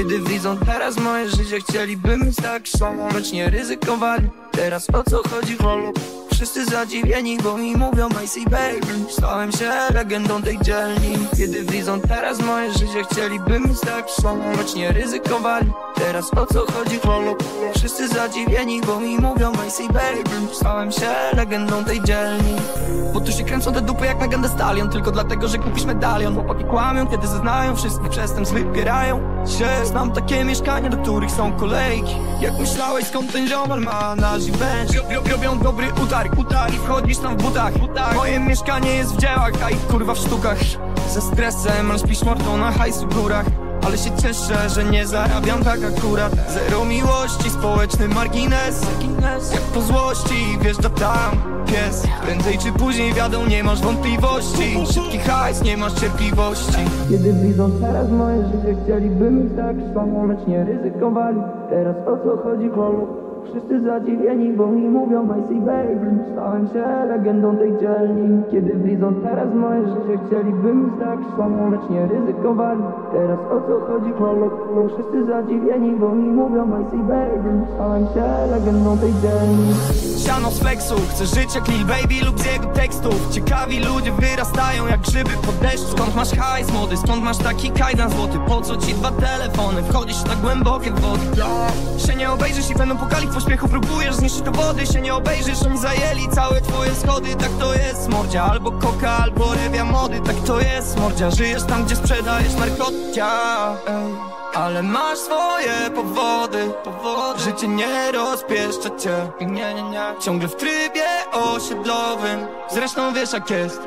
Kiedy widzą teraz moje życie Chcieliby mieć tak samo, lecz nie ryzykowali Teraz o co chodzi holo? Wszyscy zadziwieni, bo mi mówią Macy baby. Stałem się legendą tej dzielni. Kiedy widzą teraz moje życie Chcieliby mieć tak samo, lecz nie ryzykowali. Teraz o co chodzi? Holo? Wszyscy zadziwieni, bo mi mówią Macy baby. Stałem się legendą tej dzielni. Bo tu się kręcą te dupy jak Megan Thee Stallion Tylko dlatego, że kupisz medalion. Chłopaki kłamią, kiedy zeznają Wszystkich przestępstw wybierają się Znam takie mieszkania, do których są kolejki. Jak myślałeś, skąd ten ziomal ma Rob, Robią dobry utarg, utarg I wchodzisz tam w butach, butach Moje mieszkanie jest w dziełach, a ich kurwa w sztukach. Ze stresem, ale śpisz mordą na hajsu górach. Ale się cieszę, że nie zarabiam tak akurat. Zero miłości, społeczny margines. Jak po złości, wjeżdża tam pies. Prędzej czy później wiadą, nie masz wątpliwości. Szybki hajs, nie masz cierpliwości. Kiedy widzą teraz moje życie Chcieliby mieć tak samo, lecz nie ryzykowali. Teraz o co chodzi holu? Wszyscy zadziwieni, bo mi mówią Macy baby Stałem się legendą tej dzielni. Kiedy widzą teraz moje życie Chcieliby mieć tak samo, lecz nie ryzykowali. Teraz o co chodzi holo? Wszyscy zadziwieni, bo mi mówią Macy baby Stałem się legendą tej dzielni. Siano z flexu, chcę żyć jak Lil Baby lub z jego tekstów. Ciekawi ludzie wyrastają jak grzyby pod deszczu. Skąd masz hajs młody, skąd masz taki kajdan złoty? Po co ci dwa telefony, wchodzisz na głębokie wody Się nie obejrzysz i będą pukali w pośpiechu Próbujesz zniszczyć to wody, się nie obejrzysz Oni zajęli całe twoje schody. Tak to jest mordzia, albo koka, albo rewia mody. Tak to jest mordzia, żyjesz tam gdzie sprzedajesz narkotyka ej. Ale masz swoje powody, powody. Życie nie rozpieszcza cię. Nie, nie, nie. Ciągle w trybie osiedlowym. Zresztą wiesz jak jest